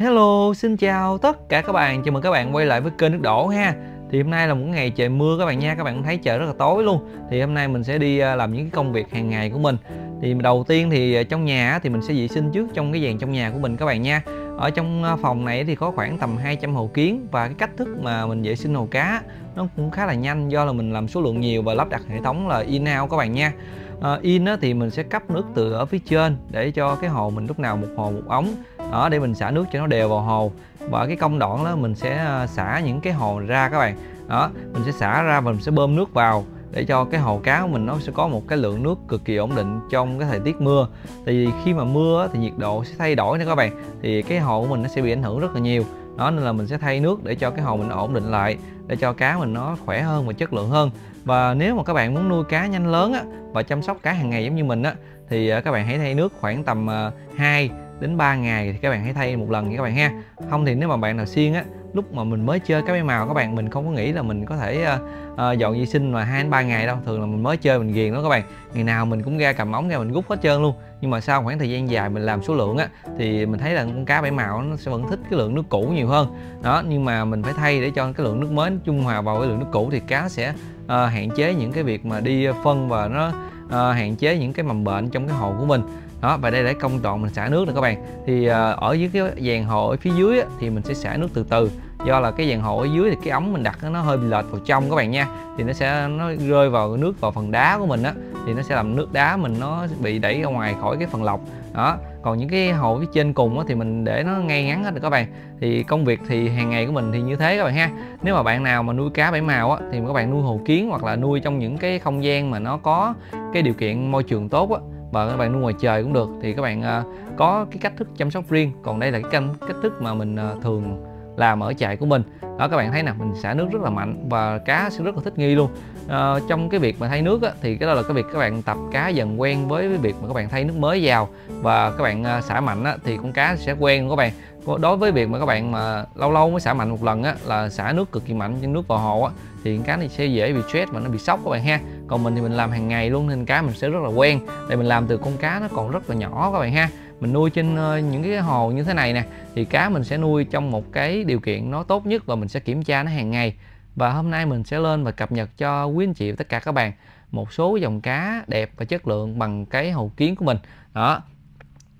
Hello, xin chào tất cả các bạn, chào mừng các bạn quay lại với kênh nước đổ ha. Thì hôm nay là một ngày trời mưa các bạn nha, các bạn thấy trời rất là tối luôn. Thì hôm nay mình sẽ đi à, làm những cái công việc hàng ngày của mình. Thì đầu tiên thì à, trong nhà thì mình sẽ vệ sinh trước trong cái dàn trong nhà của mình các bạn nha. Ở trong à, phòng này thì có khoảng tầm 200 hồ kiến Và cái cách thức mà mình vệ sinh hồ cá nó cũng khá là nhanh Do là mình làm số lượng nhiều và lắp đặt hệ thống là in-out các bạn nha. Uh, in á, thì mình sẽ cấp nước từ ở phía trên để cho cái hồ mình lúc nào một hồ một ống đó, để mình xả nước cho nó đều vào hồ. Và cái công đoạn đó, mình sẽ à, xả những cái hồ ra các bạn. Đó, mình sẽ xả ra và mình sẽ bơm nước vào để cho cái hồ cá của mình nó sẽ có một cái lượng nước cực kỳ ổn định trong cái thời tiết mưa. Tại vì khi mà mưa thì nhiệt độ sẽ thay đổi nữa các bạn. Thì cái hồ của mình nó sẽ bị ảnh hưởng rất là nhiều. Đó, nên là mình sẽ thay nước để cho cái hồ mình ổn định lại, để cho cá mình nó khỏe hơn và chất lượng hơn. Và nếu mà các bạn muốn nuôi cá nhanh lớn á, và chăm sóc cá hàng ngày giống như mình á, thì à, các bạn hãy thay nước khoảng tầm à, 2 đến 3 ngày thì các bạn hãy thay một lần nha các bạn ha. Không thì nếu mà bạn nào xiên á lúc mà mình mới chơi cá máy màu các bạn mình không có nghĩ là mình có thể uh, uh, dọn vệ sinh mà hai đến ba ngày đâu. Thường là mình mới chơi mình ghiền đó các bạn. Ngày nào mình cũng ra cầm ống ra mình rút hết trơn luôn. Nhưng mà sau khoảng thời gian dài mình làm số lượng á thì mình thấy là con cá bảy màu nó sẽ vẫn thích cái lượng nước cũ nhiều hơn. Đó nhưng mà mình phải thay để cho cái lượng nước mới trung hòa vào cái lượng nước cũ thì cá sẽ uh, hạn chế những cái việc mà đi phân và nó uh, hạn chế những cái mầm bệnh trong cái hồ của mình đó và đây là công đoạn mình xả nước nè các bạn. Thì à, ở dưới cái dàn hồ ở phía dưới á, thì mình sẽ xả nước từ từ. Do là cái dàn hồ ở dưới thì cái ống mình đặt nó hơi bị lệch vào trong các bạn nha. Thì nó sẽ nó rơi vào nước vào phần đá của mình á thì nó sẽ làm nước đá mình nó bị đẩy ra ngoài khỏi cái phần lọc. Đó còn những cái hồ phía trên cùng á, thì mình để nó ngay ngắn hết rồi các bạn. Thì công việc thì hàng ngày của mình thì như thế các bạn ha. Nếu mà bạn nào mà nuôi cá bảy màu á, thì các bạn nuôi hồ kiến hoặc là nuôi trong những cái không gian mà nó có cái điều kiện môi trường tốt á, và các bạn nuôi ngoài trời cũng được. Thì các bạn uh, có cái cách thức chăm sóc riêng. Còn đây là cái cách thức mà mình uh, thường làm ở trại của mình. Đó các bạn thấy nè mình xả nước rất là mạnh và cá sẽ rất là thích nghi luôn. À, trong cái việc mà thay nước á, thì cái đó là cái việc các bạn tập cá dần quen với cái việc mà các bạn thay nước mới vào. Và các bạn à, xả mạnh á, thì con cá sẽ quen các bạn. Đối với việc mà các bạn mà lâu lâu mới xả mạnh một lần á là xả nước cực kỳ mạnh trên nước vào hồ á thì cá này sẽ dễ bị stress và nó bị sốc các bạn ha còn mình thì mình làm hàng ngày luôn, nên cá mình sẽ rất là quen. Tại mình làm từ con cá nó còn rất là nhỏ các bạn ha. Mình nuôi trên ờ, những cái hồ như thế này nè, thì cá mình sẽ nuôi trong một cái điều kiện nó tốt nhất và mình sẽ kiểm tra nó hàng ngày. Và hôm nay mình sẽ lên và cập nhật cho quý anh chị và tất cả các bạn một số dòng cá đẹp và chất lượng bằng cái hồ kiến của mình. Đó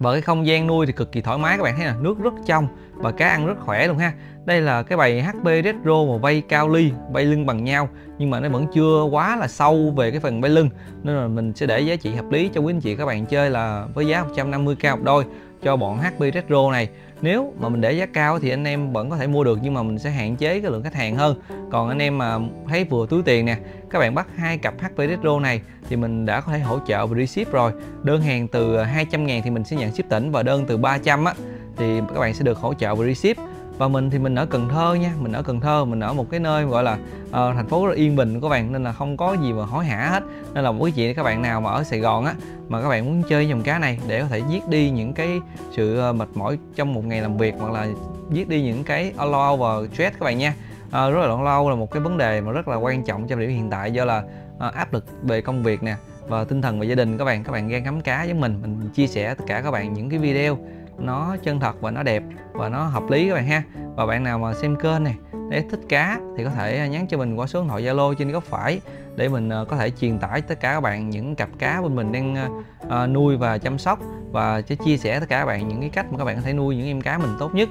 và cái không gian nuôi thì cực kỳ thoải mái các bạn thấy nè, nước rất trong và cá ăn rất khỏe luôn ha. Đây là cái bầy HP Retro mà vây cao ly vây lưng bằng nhau, nhưng mà nó vẫn chưa quá là sâu về cái phần vây lưng. Nên là mình sẽ để giá trị hợp lý cho quý anh chị các bạn chơi là với giá 150k một đôi cho bọn HP Retro này nếu mà mình để giá cao thì anh em vẫn có thể mua được, nhưng mà mình sẽ hạn chế cái lượng khách hàng hơn. Còn anh em mà thấy vừa túi tiền nè, các bạn bắt hai cặp HP Retro này thì mình đã có thể hỗ trợ và ship rồi. Đơn hàng từ 200 ngàn thì mình sẽ nhận ship tỉnh và đơn từ 300 á, thì các bạn sẽ được hỗ trợ và ship và mình thì mình ở Cần Thơ nha mình ở Cần Thơ mình ở một cái nơi gọi là uh, thành phố rất yên bình các bạn nên là không có gì mà hối hả hết. Nên là quý chị các bạn nào mà ở Sài Gòn á mà các bạn muốn chơi dòng cá này để có thể giết đi những cái sự ờ, mệt mỏi trong một ngày làm việc hoặc là giết đi những cái lo và stress các bạn nha. À, rất là lâu là một cái vấn đề mà rất là quan trọng trong điểm hiện tại do là à, áp lực về công việc nè và tinh thần và gia đình các bạn. Các bạn gan ngắm cá với mình mình chia sẻ tất cả các bạn những cái video nó chân thật và nó đẹp và nó hợp lý các bạn ha. Và bạn nào mà xem kênh này, để thích cá thì có thể à, nhắn cho mình qua số điện thoại Zalo trên góc phải để mình à, có thể truyền tải tất cả các bạn những cặp cá bên mình đang à, nuôi và chăm sóc và sẽ chia sẻ tất cả các bạn những cái cách mà các bạn có thể nuôi những em cá mình tốt nhất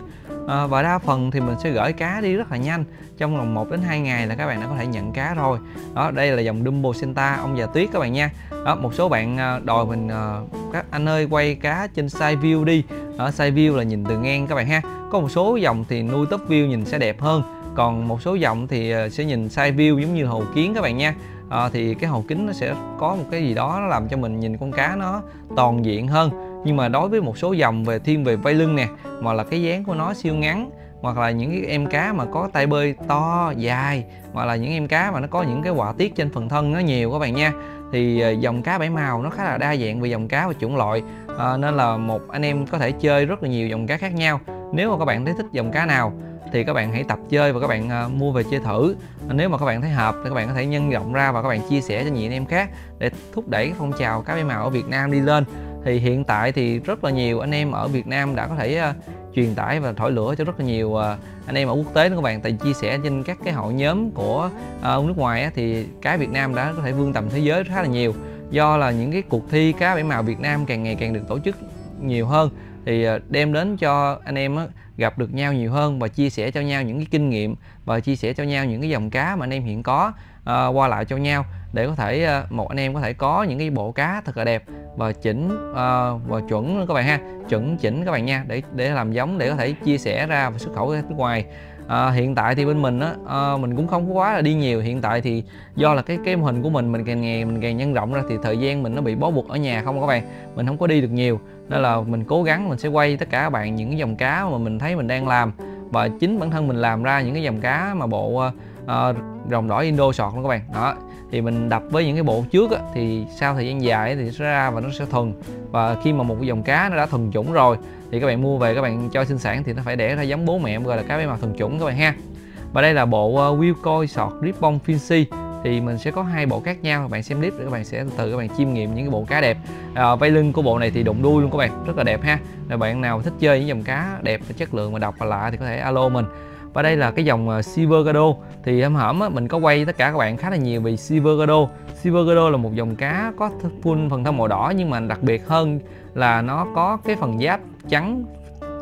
à, và đa phần thì mình sẽ gửi cá đi rất là nhanh. Trong vòng 1 đến 2 ngày là các bạn đã có thể nhận cá rồi. Đó đây là dòng Dumbo Senta ông già tuyết các bạn nha. Đó một số bạn ờ, đòi mình ờ, các anh ơi quay cá trên side view đi. Ở side view là nhìn từ ngang các bạn ha. Có một số dòng thì nuôi top view nhìn sẽ đẹp hơn. Còn một số dòng thì sẽ nhìn side view giống như hồ kiến các bạn nha. À, thì cái hồ kính nó sẽ có một cái gì đó nó làm cho mình nhìn con cá nó toàn diện hơn nhưng mà đối với một số dòng về thiên về vây lưng nè mà là cái dáng của nó siêu ngắn hoặc là những cái em cá mà có tay bơi to dài hoặc là những em cá mà nó có những cái họa tiết trên phần thân nó nhiều các bạn nha. Thì ờ, dòng cá bảy màu nó khá là đa dạng về dòng cá và chủng loại à, nên là một anh em có thể chơi rất là nhiều dòng cá khác nhau. Nếu mà các bạn thấy thích dòng cá nào thì các bạn hãy tập chơi và các bạn ờ, mua về chơi thử. Nếu mà các bạn thấy hợp thì các bạn có thể nhân rộng ra và các bạn chia sẻ cho nhiều anh em khác để thúc đẩy cái phong trào cá bảy màu ở Việt Nam đi lên thì hiện tại thì rất là nhiều anh em ở Việt Nam đã có thể uh, truyền tải và thổi lửa cho rất là nhiều uh, anh em ở quốc tế đó các bạn. Tại chia sẻ trên các cái hội nhóm của uh, nước ngoài á, thì cá Việt Nam đã có thể vươn tầm thế giới khá là nhiều. Do là những cái cuộc thi cá bảy màu Việt Nam càng ngày càng được tổ chức nhiều hơn thì đem đến cho anh em á, gặp được nhau nhiều hơn và chia sẻ cho nhau những cái kinh nghiệm và chia sẻ cho nhau những cái dòng cá mà anh em hiện có à, qua lại cho nhau để có thể à, một anh em có thể có những cái bộ cá thật là đẹp và chỉnh à, và chuẩn các bạn ha. Chuẩn chỉnh các bạn nha để để làm giống để có thể chia sẻ ra và xuất khẩu ra nước ngoài. À, hiện tại thì bên mình á à, mình cũng không có quá là đi nhiều. Hiện tại thì do là cái cái mô hình của mình mình càng ngày mình càng nhân rộng ra thì thời gian mình nó bị bó buộc ở nhà không các bạn. Mình không có đi được nhiều nên là mình cố gắng mình sẽ quay tất cả các bạn những cái dòng cá mà mình thấy mình đang làm. Và chính bản thân mình làm ra những cái dòng cá mà bộ uh, dòng đỏ Indo sọt luôn các bạn. Đó thì mình đập với những cái bộ trước á, thì sau thời gian dài thì nó sẽ ra và nó sẽ thuần. Và khi mà một cái dòng cá nó đã thuần chủng rồi thì các bạn mua về các bạn cho sinh sản thì nó phải đẻ ra giống bố mẹ gọi là cá bé mặt thuần chủng các bạn ha. Và đây là bộ uh, Wilcoy sọt Ribbon Fincy thì mình sẽ có hai bộ khác nhau các bạn xem clip để các bạn sẽ từ từ các bạn chiêm nghiệm những cái bộ cá đẹp. À, vây lưng của bộ này thì đụng đuôi luôn các bạn rất là đẹp ha. Là bạn nào thích chơi những dòng cá đẹp và chất lượng mà độc và lạ thì có thể alo mình và đây là cái dòng uh, Silver Gado. Thì hôm hổm á, mình có quay tất cả các bạn khá là nhiều về Silver Gado. Silver Gado là một dòng cá có full phần thân màu đỏ nhưng mà đặc biệt hơn là nó có cái phần giáp trắng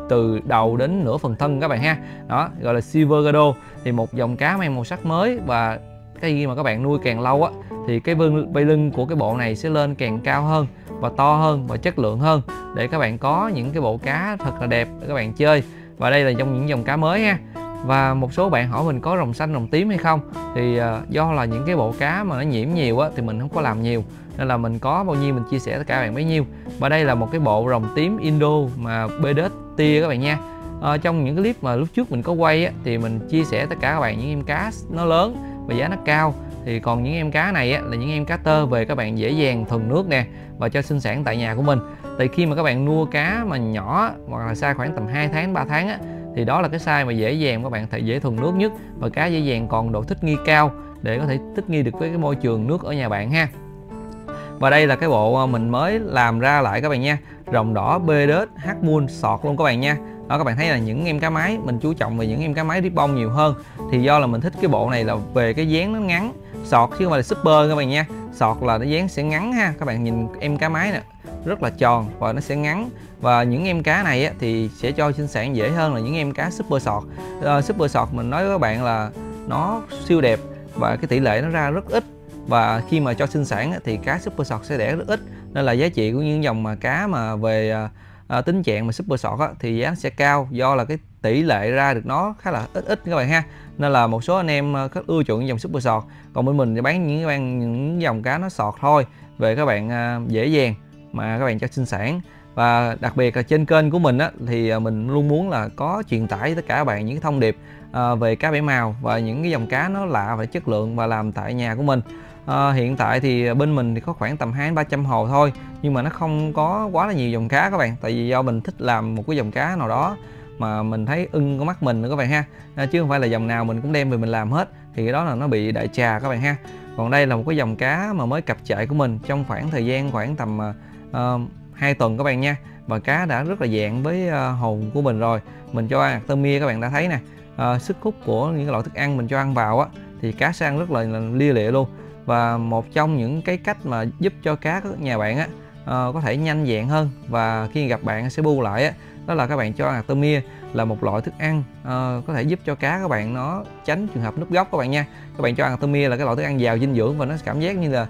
từ đầu đến nửa phần thân các bạn ha. Đó gọi là Silver Gado. Thì một dòng cá mang màu sắc mới và cái gì mà các bạn nuôi càng lâu á thì cái vương vây lưng của cái bộ này sẽ lên càng cao hơn và to hơn và chất lượng hơn để các bạn có những cái bộ cá thật là đẹp để các bạn chơi. Và đây là trong những dòng cá mới ha và một số bạn hỏi mình có rồng xanh rồng tím hay không? Thì uh, do là những cái bộ cá mà nó nhiễm nhiều á thì mình không có làm nhiều. Nên là mình có bao nhiêu mình chia sẻ tất cả bạn bấy nhiêu. Và đây là một cái bộ rồng tím Indo mà BDS tia các bạn nha. À, trong những cái clip mà lúc trước mình có quay á, thì mình chia sẻ tất cả các bạn những em cá nó lớn và giá nó cao. Thì còn những em cá này á, là những em cá tơ về các bạn dễ dàng thuần nước nè và cho sinh sản tại nhà của mình. Thì khi mà các bạn nuôi cá mà nhỏ hoặc là xa khoảng tầm 2 tháng 3 tháng á, thì đó là cái size mà dễ dàng các bạn thể dễ thuần nước nhất và cá dễ dàng còn độ thích nghi cao để có thể thích nghi được với cái môi trường nước ở nhà bạn ha. Và đây là cái bộ ờ, mình mới làm ra lại các bạn nha. Rồng đỏ BDS H Moon sọt luôn các bạn nha. Đó, các bạn thấy là những em cá máy mình chú trọng về những em cá máy ribbon nhiều hơn. Thì do là mình thích cái bộ này là về cái dáng nó ngắn, sọt chứ không phải là super các bạn nha. Sọt là nó dáng sẽ ngắn ha. Các bạn nhìn em cá máy nè rất là tròn và nó sẽ ngắn. Và những em cá này á, thì sẽ cho sinh sản dễ hơn là những em cá super sọt. Uh, super sọt mình nói với các bạn là nó siêu đẹp và cái tỷ lệ nó ra rất ít. Và khi mà cho sinh sản á, thì cá super sọt sẽ đẻ rất ít. Nên là giá trị của những dòng mà cá mà về uh, à, tính trạng mà super sọt á, thì giá sẽ cao do là cái tỷ lệ ra được nó khá là ít ít các bạn ha. Nên là một số anh em rất ưa chuộng dòng super sọt. Còn bên mình thì bán những bạn những dòng cá nó sọt thôi. Về các bạn à, dễ dàng mà các bạn cho sinh sản. Và đặc biệt là trên kênh của mình á, thì à, mình luôn muốn là có truyền tải tất cả các bạn những cái thông điệp à, về cá bảy màu và những cái dòng cá nó lạ và chất lượng và làm tại nhà của mình. À, hiện tại thì à, bên mình thì có khoảng tầm hai ba trăm hồ thôi nhưng mà nó không có quá là nhiều dòng cá các bạn tại vì do mình thích làm một cái dòng cá nào đó mà mình thấy ưng có mắt mình nữa các bạn ha. À, chứ không phải là dòng nào mình cũng đem về mình làm hết thì cái đó là nó bị đại trà các bạn ha. Còn đây là một cái dòng cá mà mới cập trại của mình trong khoảng thời gian khoảng tầm à, Ờ, uh, 2 tuần các bạn nha. Và cá đã rất là dạng với uh, hồn của mình rồi. Mình cho ăn artemia các bạn đã thấy nè. Uh, sức hút của những loại thức ăn mình cho ăn vào á thì cá sẽ ăn rất là, là lia lịa luôn. Và một trong những cái cách mà giúp cho cá nhà bạn á uh, có thể nhanh dạng hơn và khi gặp bạn sẽ bu lại á đó là các bạn cho artemia là một loại thức ăn uh, có thể giúp cho cá các bạn nó tránh trường hợp nứt gốc các bạn nha. Các bạn cho ăn tôm là cái loại thức ăn giàu dinh dưỡng và nó cảm giác như là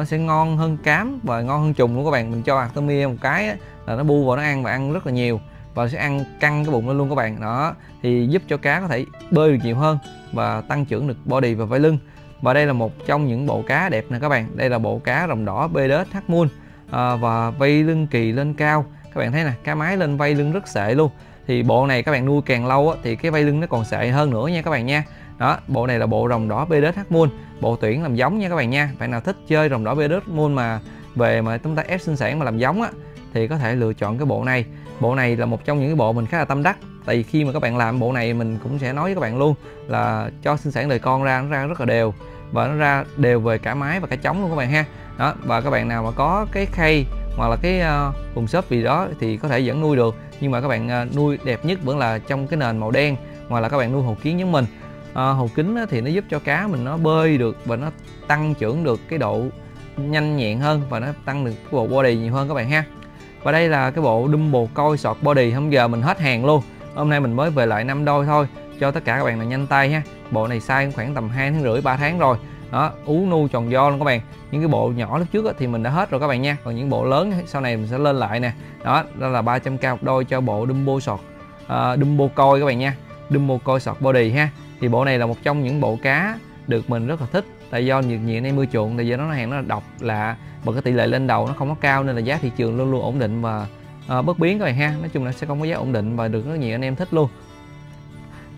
uh, sẽ ngon hơn cám và ngon hơn trùng luôn các bạn. Mình cho artemia một cái á, là nó bu vào nó ăn và ăn rất là nhiều và sẽ ăn căng cái bụng lên luôn các bạn. Đó thì giúp cho cá có thể bơi được nhiều hơn và tăng trưởng được body và vai lưng. Và đây là một trong những bộ cá đẹp nè các bạn. Đây là bộ cá rồng đỏ BDS H Moon à, và vây lưng kỳ lên cao. Các bạn thấy nè cá mái lên vây lưng rất sệ luôn thì bộ này các bạn nuôi càng lâu á, thì cái vây lưng nó còn sệ hơn nữa nha các bạn nha. Đó bộ này là bộ rồng đỏ BDS Moon. Bộ tuyển làm giống nha các bạn nha. Bạn nào thích chơi rồng đỏ BDS Moon mà về mà chúng ta ép sinh sản mà làm giống á thì có thể lựa chọn cái bộ này. Bộ này là một trong những cái bộ mình khá là tâm đắc. Tại vì khi mà các bạn làm bộ này mình cũng sẽ nói với các bạn luôn là cho sinh sản đời con ra nó ra rất là đều. Và nó ra đều về cả mái và cả trống luôn các bạn ha. Đó và các bạn nào mà có cái khay hoặc là cái ờ, uh, vùng shop gì đó thì có thể vẫn nuôi được nhưng mà các bạn à, nuôi đẹp nhất vẫn là trong cái nền màu đen hoặc là các bạn nuôi hồ kiến giống mình. À, hồ kính thì nó giúp cho cá mình nó bơi được và nó tăng trưởng được cái độ nhanh nhẹn hơn và nó tăng được cái bộ body nhiều hơn các bạn ha. Và đây là cái bộ Dumbo coi sọt body hôm giờ mình hết hàng luôn. Hôm nay mình mới về lại năm đôi thôi cho tất cả các bạn là nhanh tay ha. Bộ này size khoảng tầm 2 tháng rưỡi 3 tháng rồi đó ú nu tròn do luôn các bạn. Những cái bộ nhỏ lúc trước thì mình đã hết rồi các bạn nha. Còn những bộ lớn sau này mình sẽ lên lại nè. Đó đó là 300k một đôi cho bộ Dumbo sọt. Uh, Dumbo coi các bạn nha. Dumbo coi sọt body ha. Thì bộ này là một trong những bộ cá được mình rất là thích. Tại do nhiệt nhiệt em mưa chuộng tại do nó hàng nó là độc lạ. Bởi cái tỷ lệ lên đầu nó không có cao nên là giá thị trường luôn luôn ổn định và uh, bất biến các bạn ha. Nói chung là sẽ không có giá ổn định và được rất nhiều anh em thích luôn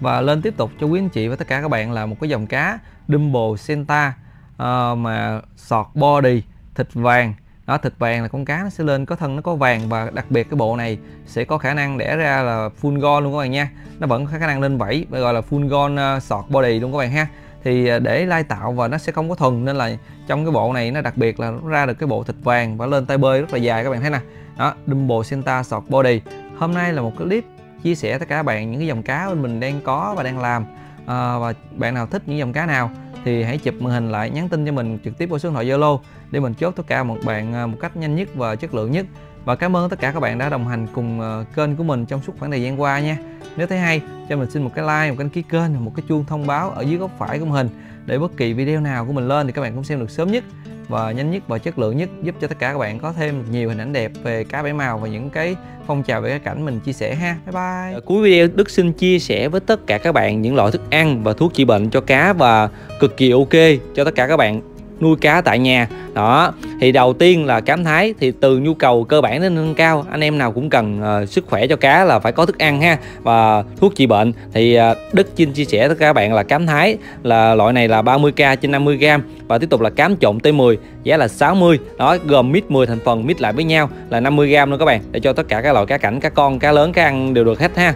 và lên tiếp tục cho quý anh chị và tất cả các bạn là một cái dòng cá Dumbo Senta uh, mà sọt body thịt vàng. Đó thịt vàng là con cá nó sẽ lên có thân nó có vàng và đặc biệt cái bộ này sẽ có khả năng đẻ ra là full gon luôn các bạn nha. Nó vẫn có khả năng lên vảy gọi là full gon uh, ờ, sọt body luôn các bạn ha. Thì ờ, để lai tạo và nó sẽ không có thuần nên là trong cái bộ này nó đặc biệt là nó ra được cái bộ thịt vàng và lên tay bơi rất là dài các bạn thấy nè. Đó Dumbo Senta sọt body. Hôm nay là một cái clip chia sẻ tất cả bạn những cái dòng cá bên mình đang có và đang làm. À, và bạn nào thích những dòng cá nào thì hãy chụp màn hình lại nhắn tin cho mình trực tiếp qua số điện thoại Zalo để mình chốt tất cả một bạn ờ, một cách nhanh nhất và chất lượng nhất. Và cảm ơn tất cả các bạn đã đồng hành cùng ờ, kênh của mình trong suốt khoảng thời gian qua nha nếu thấy hay, cho mình xin một cái like, một cái đăng ký kênh và một cái chuông thông báo ở dưới góc phải của màn hình để bất kỳ video nào của mình lên thì các bạn cũng xem được sớm nhất và nhanh nhất và chất lượng nhất, giúp cho tất cả các bạn có thêm nhiều hình ảnh đẹp về cá bảy màu và những cái phong trào về cái cảnh mình chia sẻ ha. Bye bye. Ở cuối video Đức xin chia sẻ với tất cả các bạn những loại thức ăn và thuốc trị bệnh cho cá và cực kỳ ok cho tất cả các bạn nuôi cá tại nhà. Đó thì đầu tiên là cám thái thì từ nhu cầu cơ bản đến nâng cao anh em nào cũng cần uh, sức khỏe cho cá là phải có thức ăn ha và thuốc trị bệnh. Thì uh, Đức Chinh chia sẻ với các bạn là cám thái là loại này là 30k trên 50g và tiếp tục là cám trộn T10 giá là 60 đó gồm mix 10 thành phần mix lại với nhau là 50g luôn các bạn để cho tất cả các loại cá cảnh cá con cá lớn cá ăn đều được hết ha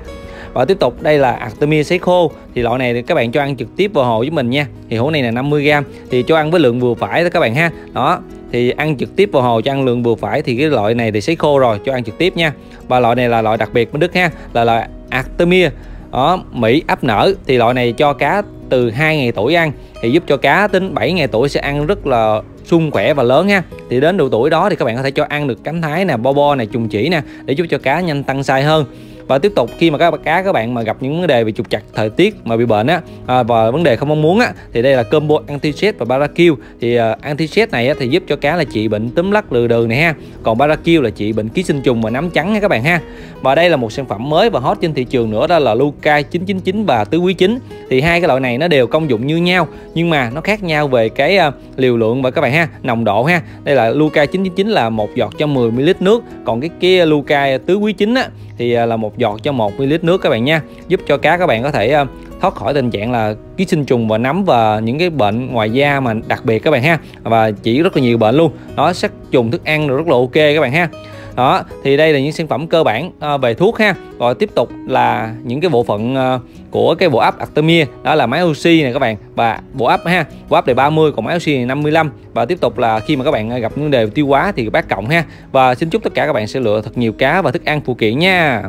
và tiếp tục, đây là Artemia sấy khô thì loại này thì các bạn cho ăn trực tiếp vào hồ với mình nha. Thì hũ này là 50g thì cho ăn với lượng vừa phải đó các bạn ha. Đó, thì ăn trực tiếp vào hồ cho ăn lượng vừa phải thì cái loại này thì sấy khô rồi, cho ăn trực tiếp nha. Và loại này là loại đặc biệt của Đức ha, là loại Artemia. Đó, Mỹ ấp nở. Thì loại này cho cá từ 2 ngày tuổi ăn. Thì giúp cho cá tính 7 ngày tuổi sẽ ăn rất là sung khỏe và lớn ha. Thì đến độ tuổi đó thì các bạn có thể cho ăn được cánh thái nè, bo bo này trùng chỉ nè, để giúp cho cá nhanh tăng size hơn và tiếp tục khi mà các cá các bạn mà gặp những vấn đề về trục chặt thời tiết mà bị bệnh á à, và vấn đề không mong muốn á thì đây là combo anti-stress và barakill thì uh, anti-stress này á, thì giúp cho cá là trị bệnh túm lắc lừa đường này ha. Còn barakill là trị bệnh ký sinh trùng và nấm trắng nha các bạn ha. Và đây là một sản phẩm mới và hot trên thị trường nữa đó là Luca 999 và tứ quý 9 thì hai cái loại này nó đều công dụng như nhau nhưng mà nó khác nhau về cái uh, liều lượng và các bạn ha nồng độ ha. Đây là Luca 999 là một giọt cho 10 ml nước. Còn cái kia luca tứ quý 9 á thì uh, là một giọt cho 1 ml nước các bạn nha. Giúp cho cá các bạn có thể ờ, thoát khỏi tình trạng là ký sinh trùng và nấm và những cái bệnh ngoài da mà đặc biệt các bạn ha. Và chỉ rất là nhiều bệnh luôn. Đó sát trùng thức ăn rất là ok các bạn ha. Đó thì đây là những sản phẩm cơ bản à, về thuốc ha. Rồi tiếp tục là những cái bộ phận à, của cái bộ áp Artemia đó là máy oxy này các bạn và bộ áp ha. Bộ áp này 30 còn máy oxy này 55 và tiếp tục là khi mà các bạn gặp vấn đề tiêu hóa thì bác cộng ha. Và xin chúc tất cả các bạn sẽ lựa thật nhiều cá và thức ăn phụ kiện nha.